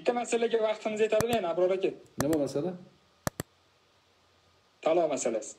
bitta masalaga vaqtimiz yetadimi yana abror aka. Nima masala? Taloq masalasi.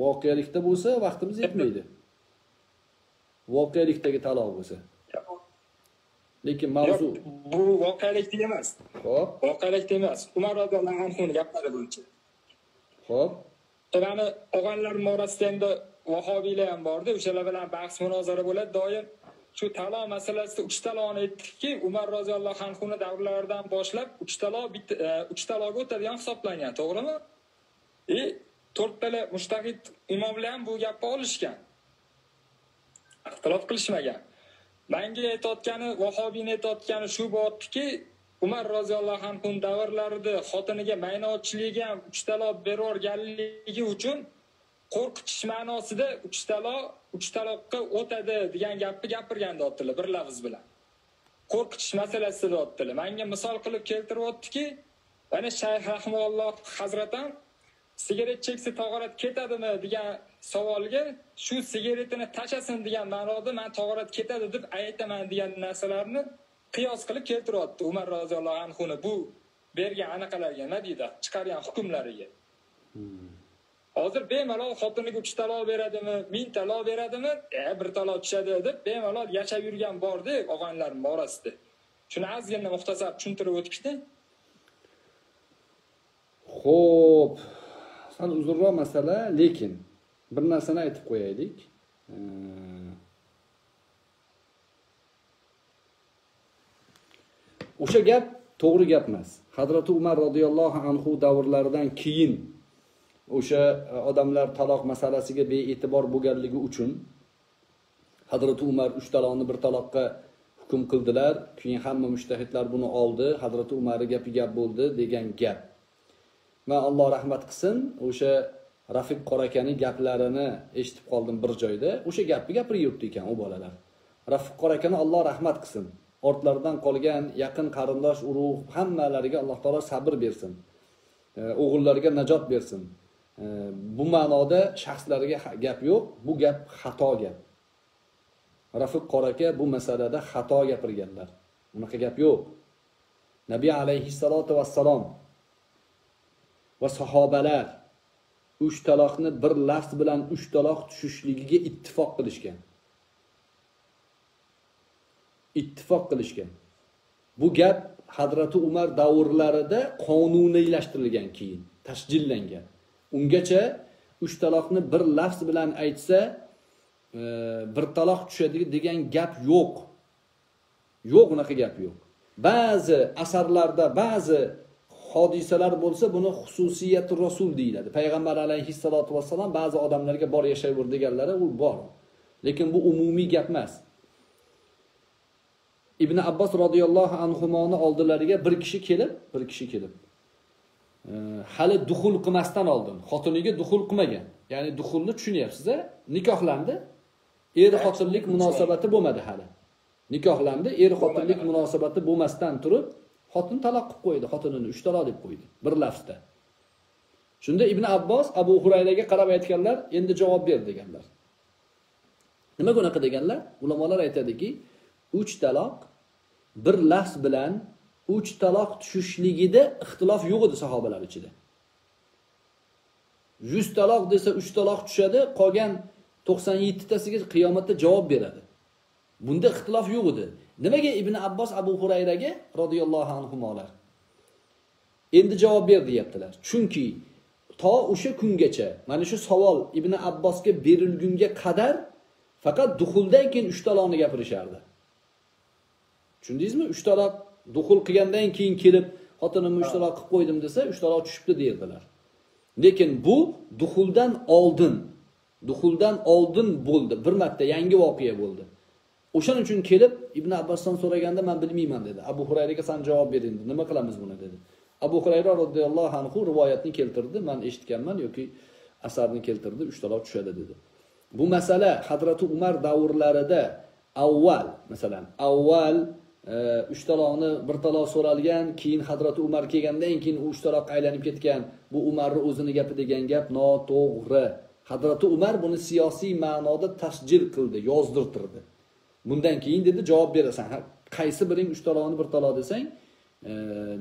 Voqelikda bo'lsa vaqtimiz yetmaydi. Voqelikdagi taloq bo'lsa. Lekin mavzu bu voqelikda emas. Ho'p voqelikda emas. Umar roziyallohu anhuni gaplari bo'yicha. Ho'p mani og'aynilarim orasida endi vahobiylar ham borda o'shalar bilan bahs munozara bo'ladi doim shu talo masalasida uch taloni aytdikki umar roziyallohu anhuni davrlaridan boshlab uch talo bitta e, uch taloga o'tadigan hisoblangan to'g'rimi? И to'rttala mushtahid imomlar ham bu gapni olishgan. Ixtilof qilishmagan. Manga aytayotgani vahobiyni aytayotgani shu bo'lyaptiki umar roziyallohu anhu davrlarida xotiniga maynochiligi ham uch taloq berorganligi uchun qo'rqitish ma'nosida uch taloq uch taloqqa o'tadi degan gapni gapirgandi otdilar bir lafz bilan. Qo'rqitish masalasida deyaptilar manga misol qilib keltiryaptiki mana shayx rahimulloh hazratam sigaret cheksa tog'orat ketadimi degan savolga shu sigaretini tashlasin degan ma'noda man tog'orat ketadi deb aytaman degan narsalarni qiyos qilib keltiryapti. Umar roziyallohu anhuni bu bergan anaqalarga nima deydi chiqargan hukmlariga. Hmm. Hozir bemalol xotiniga uch taloq beradimi ming taloq beradimi e bir taloq tushadi deb bemalol yashab yurgan borda og'aynilarim orasida shuni ozgina muxtasar tushuntirib o'tishdi Xo'p, sal uzunroq masala, lekin bir narsani aytib qo'yaylik. E, o'sha gap to'g'ri gap emas. Hazrati Umar radhiyallohu anhu davrlaridan keyin o'sha e, odamlar taloq masalasiga bee'tibor bo'lganligi uchun Hazrati Umar 3 taloqni bir taloqqa hukm qildilar. Keyin hamma mushtahidlar buni oldi. Hazrati umarni gapi gap bo'ldi degan gap. va alloh rahmat qilsin o'sha rafiq qorakani gaplarini eshitib qoldim bir joyda o'sha gapni gapirib yuribdi ekan u bolalar rafiq qorakani alloh rahmat qilsin ortlaridan qolgan yaqin qarindosh urug' hammalariga alloh taolo sabr bersin o'g'illarga o'g'illariga najot bersin bu ma'noda shaxslarga gap yo'q. Bu gap xato gap. Rafiq qoraka bu masalada xato gapirganlar. Unaqa gap yo'q. Nabiy alayhissalotu vassalom va sahobalar uch taloqni bir lafz bilan uch taloq tushishligiga ittifoq qilishgan. Ittifoq qilishgan. Bu gap hadrati umar davrlarida qonuniylashtirilgan keyin tashjillangan. Ungacha uch taloqni bir lafz bilan aytsa e, bir taloq tushadi degan gap yo'q. Yo'q unaqa gap yo'q. Ba'zi asarlarda ba'zi hodisalar bo'lsa buni xususiyati rasul deyiladi. Payg'ambar alayhissalotu vassalom ba'zi odamlarga bor yashayver deganlari u bor. Lekin bu umumiy gap emas. Ibn abbos roziyallohu anhuni oldilariga bir kishi kelib bir kishi kelib hali duxul qilmasdan oldin. Xotiniga duxul qilmagan. Ya'ni duxulni tushunyapsiz a nikohlandi. Er xotinlik munosabati bo'lmadi hali. Nikohlandi er xotinlik munosabati bo'lmasdan turib xotin taloq qilib qo'ydi xotinini uch taloq deb qo'ydi bir lafzda. Shunda ibn abbos abu hurayraga qarab aytganlar endi javob ber deganlar. Nimaga unaqa deganlar? Ulamolar aytadiki uch taloq bir lafz bilan uch taloq tushishligida ixtilof yo'q edi sahobalar ichida. Yuz taloq desa uch taloq tushadi qolgan to'qson yettitasiga qiyomatda javob beradi. Bunda ixtilof yo'q edi. Nimaga ibn abbos abu hurayraga roziyallohu anhular endi javob ber deyaptilar. Chunki to o'sha kungacha mana shu savol ibn abbosga berilgunga qadar faqat duxuldan keyin uch taloqni gapirishardi. Tushundingizmi? Uch taloq duxul qilgandan keyin kelib xotinimni uch taloq qilib qo'ydim desa uch taloq tushibdi derdilar. Lekin bu duxuldan oldin duxuldan oldin bo'ldi. Bir marta yangi voqea bo'ldi. O'shaning uchun kelib ibn abbosdan so'raganda man bilmayman dedi. Abu hurayraga san javob ber endi nima qilamiz buni dedi. Abu hurayra roziyallohu anhu rivoyatni keltirdi. Man eshitganman yoki asarni keltirdi uch taloq tushadi dedi. Bu masala hadrati umar davrlarida avval masalan avval uch taloqni bir taloq so'ralgan keyin hadrati umar kelgandan keyin u uch taloqqa aylanib ketgan. Bu umarni o'zini gapi degan gap noto'g'ri. Hadrati umar buni siyosiy ma'noda tasjil qildi yozdirtirdi. Bundan keyin dedi javob berasan. Ha, qaysi biring uch taloqni bir taloq desang e,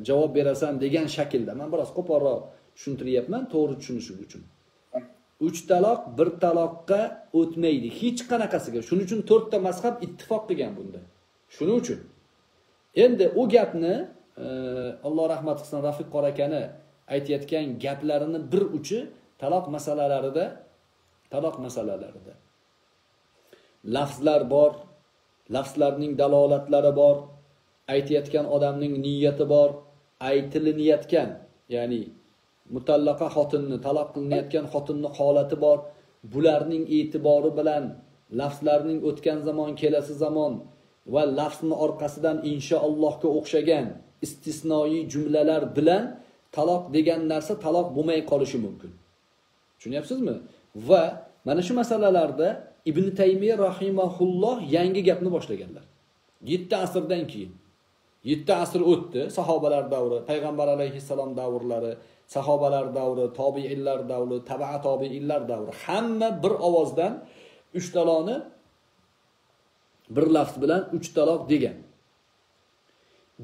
javob berasan degan shaklda. Man biroz qo'polroq tushuntiryapman to'g'ri tushunishi uchun. Uch taloq bir taloqqa o'tmaydi hech qanaqasiga. Shuning uchun to'rtta mazhab ittifoq qilgan bunda. Shuning uchun. Endi u gapni e, alloh rahmat qilsin rafiq qor akani aytayotgan gaplarini bir uchi taloq masalalarida taloq masalalarida. Lafzlar bor lafzlarning dalolatlari bor aytayotgan odamning niyati bor aytilinayotgan ya'ni mutallaqa xotinni taloq qilinayotgan xotinni holati bor bularning e'tibori bilan lafzlarning o'tgan zamon kelasi zamon va lafzni orqasidan inshaallohga o'xshagan istisnoiy jumlalar bilan taloq degan narsa taloq bo'lmay qolishi mumkin. Tushunyapsizmi? Va mana shu masalalarda ibn taymiya rahimaulloh yangi gapni boshlaganlar. Yetti asrdan keyin. Yetti asr o'tdi. Sahobalar davri payg'ambar alayhissalom davrlari sahobalar davri tobeinlar davri tabaa tobeinlar davri. Hamma bir ovozdan uch taloni bir lafz bilan uch taloq degan.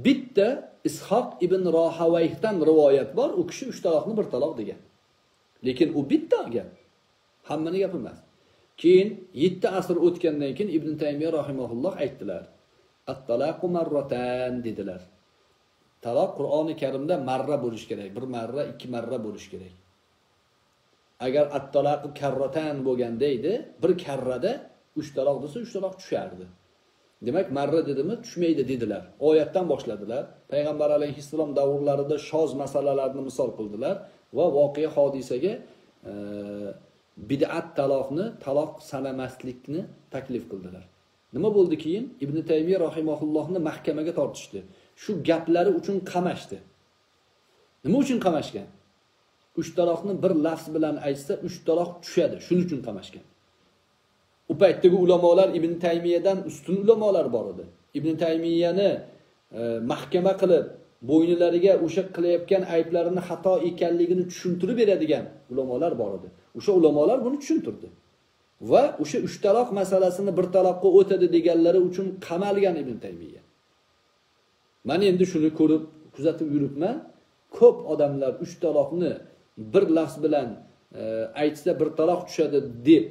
Bitta ishoq ibn rohavayhdan rivoyat bor u kishi uch taloqni bir taloq degan. Lekin u bitta gap. Hammani gapi emas. Keyin yetti asr o'tgandan keyin ibn taymiya rahimaulloh aytdilar. Attalaqu marratan dedilar. Taloq qur'oni karimda marra bo'lishi kerak. Bir marra ikki marra bo'lishi kerak. Agar attalaqu karratan bo'lganda edi bir karrada uch taloq desa uch taloq tushardi. Demak marra dedimi tushmaydi dedilar. Oyatdan boshladilar. Payg'ambar alayhissalom davrlarida shoz masalalarni misol qildilar va voqea hodisaga e, bid'at taloqni taloq sanamaslikni taklif qildilar. Nima bo'ldi keyin? Ibn taymiya rahimaullohni mahkamaga tortishdi. Shu gaplari uchun qamashdi. Nima uchun qamashgan? Uch taloqni bir lafz bilan aytsa uch taloq tushadi. Shuning uchun qamashgan. U paytdagi ulamolar ibn taymiyadan ustun ulamolar bor edi. Ibn taymiyani e, mahkama qilib bo'ynilariga o'sha qilayotgan ayblarini xato ekanligini tushuntirib beradigan ulamolar bor edi. O'sha ulamolar buni tushuntirdi. Va o'sha uch taloq masalasini bir taloqqa o'tadi deganlari uchun qamalgan ibn taymiya. Man endi shuni ko'rib kuzatib yuribman. Ko'p odamlar uch taloqni bir lafz bilan e, aytsa bir taloq tushadi deb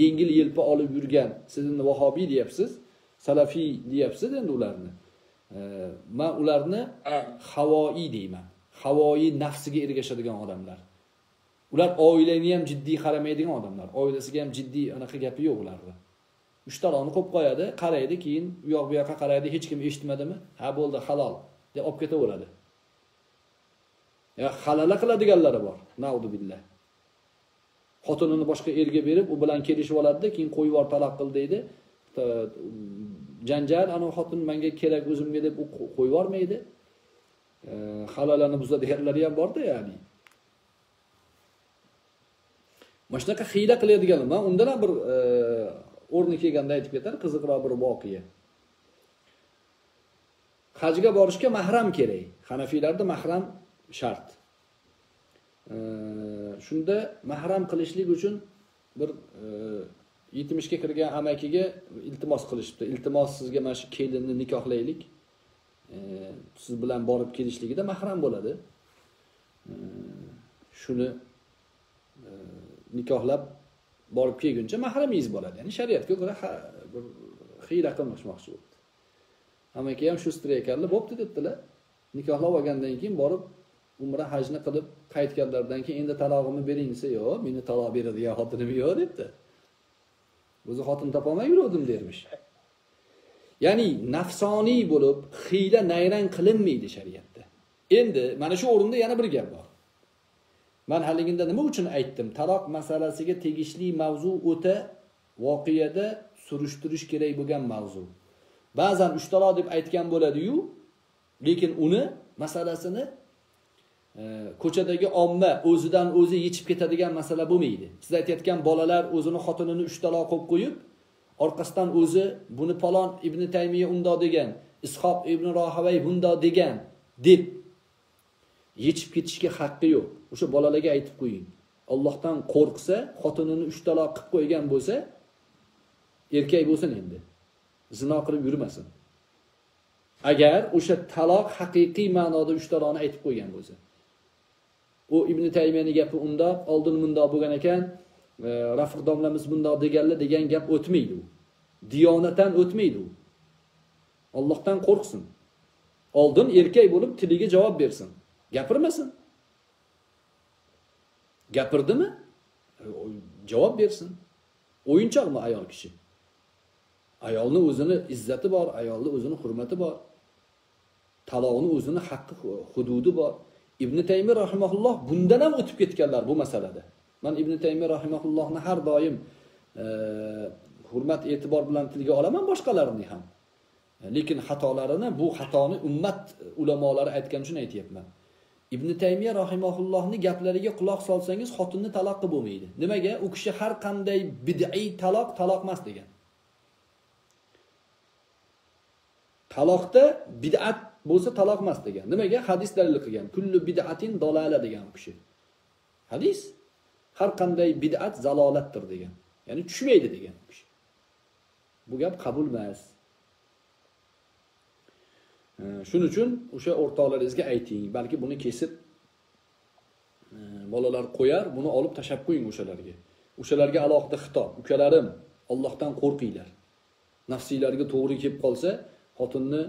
yengil yelpi olib yurgan siz endi vahobiy deyapsiz salafiy deyapsiz endi ularni. E, man ularni havoiy deyman. Havoiy nafsiga ergashadigan odamlar. Ular oilani ham jiddiy qaramaydigan odamlar. Oilasiga ham jiddiy anaqa gapi yo'q ularni uch taloni qo'yib qo'yadi qaraydi keyin u yoq bu yoqqa qaraydi hech kim eshitmadimi? Ha bo'ldi halol deb olib ketaveradi. Halala qiladiganlari bor. Billah xotinini boshqa erga berib u bilan kelishib oladida keyin qo'yib yubor taloq qil deydi. Janjal anavi xotin menga kerak o'zimga deb u qo'yib yubormaydi. E, halalani buzadiganlari ham borda ya'ni. Mana shunaqa hiyla qiladiganlar man undan ham bir e, o'rni kelganda aytib ketar qiziqroq bir voqea. Hajga borishga mahram kerak. Hanafiylarda mahram shart. E, shunda mahram qilishlik uchun bir e, yetmishga kirgan amakiga iltimos qilishibdi. Iltimos sizga mana shu kelinni nikohlaylik. E, siz bilan borib kelishligida mahram bo'ladi. E, shuni e, nikohlab borib kelguncha mahramingiz bo'ladi. Ya'ni shariatga ko'ra bir hiyla qilmoqchi bo'libdi. Amaki ham shu ekanlar bo'pti debdilar. Nikohlab olgandan keyin borib umra hajni qilib qaytganlaridan keyin endi talog'imni bering desa yo'q meni taloq beradigan xotinim yo'q debdi. O'zi xotin topolmay yuruvdim dermish. Ya'ni nafsoniy bo'lib hiyla nayrang qilinmaydi shariatda. Endi mana shu o'rinda yana bir gap bor. Man haliginda nima uchun aytdim? Taloq masalasiga tegishli mavzu o'ta voqeada surishtirish kerak bo'lgan mavzu. Ba'zan uch taloq deb aytgan bo'ladiyu lekin uni masalasini ko'chadagi omma o'zidan o'zi yechib ketadigan masala bo'lmaydi. Siz aytayotgan bolalar o'zini xotinini uch taloq qo'yib qo'yib orqasidan o'zi buni palon ibn taymiya undoq degan ishoq ibn rohavay bundoq degan deb yechib ketishga haqqi yo'q. O'sha bolalarga aytib qo'ying. Ollohdan qo'rqsa xotinini uch taloq qilib qo'ygan bo'lsa erkak bo'lsin endi. Zino qilib yurmasin. Agar o'sha taloq haqiqiy ma'noda uch taloqni aytib qo'ygan bo'lsa. U ibn taymiyani gapi undoq oldin mundoq bo'lgan ekan e, rafiq domlamiz bundoq deganlar degan gap o'tmaydi. U diyonatan o'tmaydi. U ollohdan qo'rqsin. Oldin erkak bo'lib tiliga javob bersin. Gapirmasin. Gapirdimi? E, javob bersin. O'yinchoqmi ayol kishi? Ayolni o'zini izzati bor ayolni o'zini hurmati bor. Taloqni o'zini haqqi hududi bor. Ibn taymiy rahimaulloh bundan ham o'tib ketganlar bu masalada. Man ibn taymiy rahimaullohni har doim e, hurmat e'tibor bilan tilga olaman boshqalarni ham. E, lekin xatolarini bu xatoni ummat ulamolari aytgani uchun aytyapman. Ibn taymiya rahimaullohni gaplariga quloq solsangiz xotinni taloq qilib bo'lmaydi. Nimaga? U kishi har qanday bid'iy taloq taloq emas degan. Taloqda bid'at bo'lsa taloq emas degan. Nimaga? Hadis dalil qilgan. Kullu bid'atin dolala degan u kishi. Hadis? Har qanday bid'at zalolatdir degan. Ya'ni tushmaydi degan u kishi. Bu gap qabul emas. Shuning uchun o'sha o'rtoqlaringizga ayting balki buni kesib e, bolalar qo'yar buni olib tashlab qo'ying o'shalarga. O'shalarga alohida xitob. Ukalarim ollohdan qo'rqinglar. Nafsinglarga to'g'ri kelib qolsa xotinni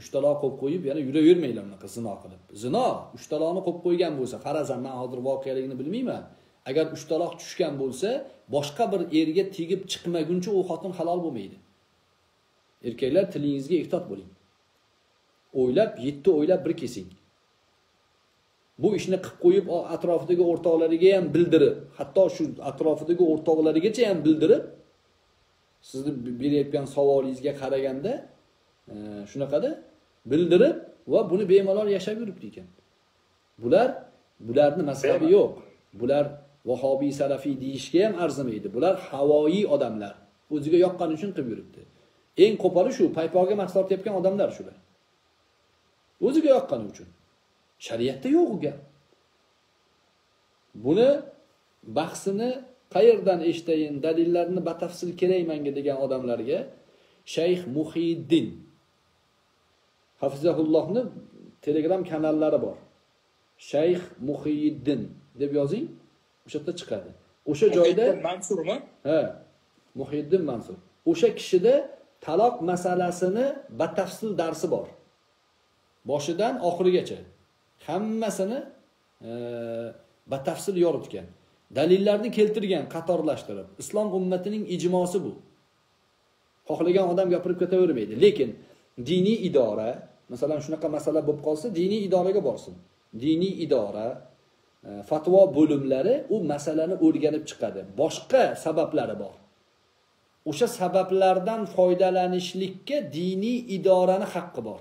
uch taloq qo'yib qo'yib yana yuravermanglar unaqa zino qilib. Zino uch taloqni qo'yib qo'ygan bo'lsa farazan man hozir voqealigini bilmayman. Agar uch taloq tushgan bo'lsa boshqa bir erga tegib chiqmaguncha u xotin halol bo'lmaydi. Erkaklar tilingizga ehtiyot bo'ling. O'ylab yetti o'ylab bir kesing. Bu ishni qilib qo'yib atrofidagi o'rtoqlariga ham bildirib hatto shu atrofidagi o'rtoqlarigacha ham bildirib sizni berayotgan savolingizga qaraganda shunaqada bildirib va buni bemalol yashab yuribdi ekan. Bular bularni mazhabi yo'q. Bular vahobiy salafiy deyishga ham arzimaydi bular havoyi odamlar. O'ziga yoqqani uchun qilib yuribdi. Eng qo'poli shu paypoqga mahsul tortayotgan odamlar shular. O'ziga yoqqani uchun. Shariatda yo'q u gap. Buni bahsini qayerdan eshitayin dalillarni batafsil kerak manga degan odamlarga shayx muhiddin hafizahullohni telegram kanallari bor. Shayx muhiddin deb yozing o'sha yerda chiqadi. O'sha joyda mansurmi ha muhiddin mansur. O'sha kishida taloq masalasini batafsil darsi bor. Boshidan oxirigacha. Hammasini e, batafsil yoritgan. Dalillarni keltirgan qatorlashtirib. Islom ummatining ijmosi bu. Xohlagan odam gapirib ketavermaydi. Lekin diniy idora masalan shunaqa masala bo'lib qolsa diniy idoraga borsin. Diniy idora e, fatvo bo'limlari u masalani o'rganib chiqadi. Boshqa sabablari bor. O'sha sabablardan foydalanishlikka diniy idorani haqqi bor.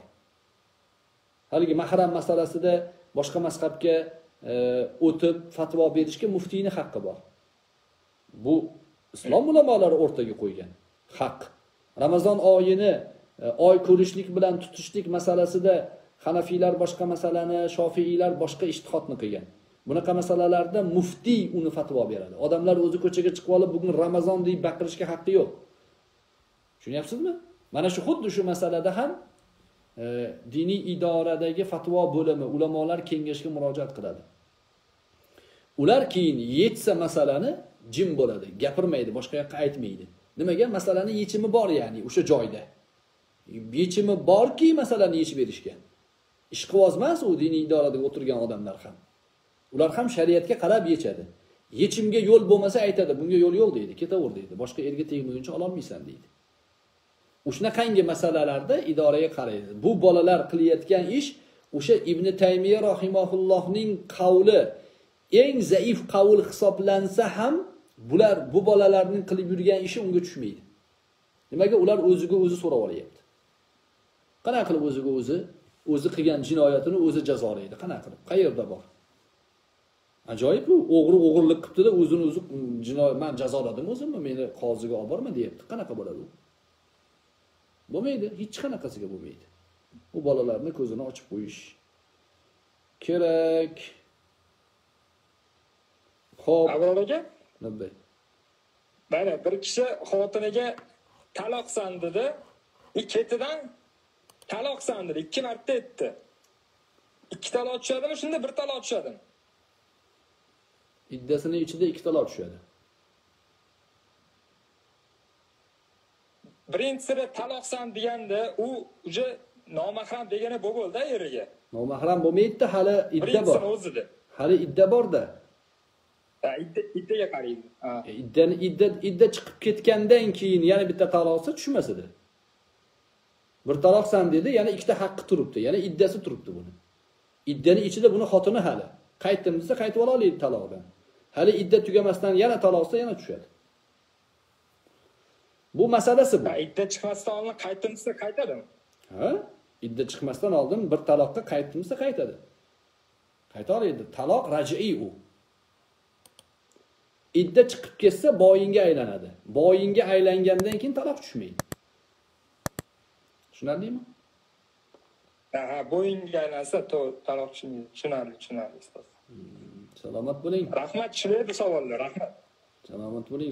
Haligi mahram masalasida boshqa mazhabga e, o'tib fatvo berishga muftiyni haqqi bor. Bu islom ulamolari o'rtaga qo'ygan haq. Ramazon oyini E, oy ko'rishlik bilan tutishlik masalasida hanafiylar boshqa masalani shofiiylar boshqa ishtihodni qilgan. Bunaqa masalalarda muftiy uni fatvo beradi. Odamlar o'zi ko'chaga chiqib olib bugun ramazon deb baqirishga haqqi yo'q. Tushunyapsizmi? Mana shu xuddi shu masalada ham e, diniy idoradagi fatvo bo'limi ulamolar kengashiga murojaat qiladi. Ular keyin yechsa masalani jim bo'ladi gapirmaydi boshqa yoqqa aytmaydi. Nimaga? Masalani yechimi bor ya'ni o'sha joyda. Yechimi borki masalani yechib berishgan. Ishqiboz emas u diniy idorada o'tirgan odamlar ham. Ular ham shariatga qarab yechadi. Yechimga yo'l bo'lmasa aytadi bunga yo'l yo'q deydi ketaver deydi boshqa erga tegmaguncha ololmaysan deydi. Shunaqangi masalalarda idoraga qaraydi bu bolalar qilayotgan ish o'sha ibn taymiya rohimaullohning qavli. Eng zaif qavl hisoblansa ham bular bu bolalarning qilib yurgan ishi unga tushmaydi. Nimaga? Ular o'ziga o'zi so'rab olyapti. Qanaqa qilib o'ziga o'zi o'zi qilgan jinoyatini o'zi jazolaydi qanaqa qilib? Qayerda bor? Ajoyib u. O'g'ri o'g'irlik qilibdida o'zini o'zi jinoyat man jazoladim o'zimni meni qoziga olib borma deyapti. Qanaqa bo'ladi u? Bo'lmaydi. Hech qanaqasiga bo'lmaydi. U bolalarni ko'zini ochib qo'yish kerak. Ho'p abror aka? Labbay mana bir kishi xotiniga taloqsan dedi. I taloqsan dedi ikki marta aytdi ikki taloq tushadimi shunda bir taloq tushadimi iddasini ichida ikki taloq tushadi birinchisida taloqsan deganda u уже nomahram degani bu bo'ldi eriga. Nomahram bo'lmaydida hali idda bor. O'zida hali idda borda. Iddaga qaraydi. E, iddani idda idda chiqib ketgandan keyin yana bitta taloqsa tushmas edi bir taloqsan dedi yana ikkita haqqi turibdi yana iddasi turibdi buni. Iddani ichida buni xotini hali. Qaytdim desa qaytib ola oladi taloqdan hali idda tugamasdan yana taloqsa yana tushadi. Bu masalasi bu. Idda chiqmasdan oldin qaytdim desa qaytadimi? Ha? Idda chiqmasdan oldin bir taloqqa qaytdim desa qaytadi. Qayta oladi taloq rajiy u. Idda chiqib ketsa boyinga aylanadi. Boyinga aylangandan keyin taloq tushmaydi tushunarlimi? Ha bo'yinga aylansa to- taloq tushunarli tushunarli. Ustoz salomat bo'ling. Rahmat tushunarli savollar rahmat. Salomat bo'ling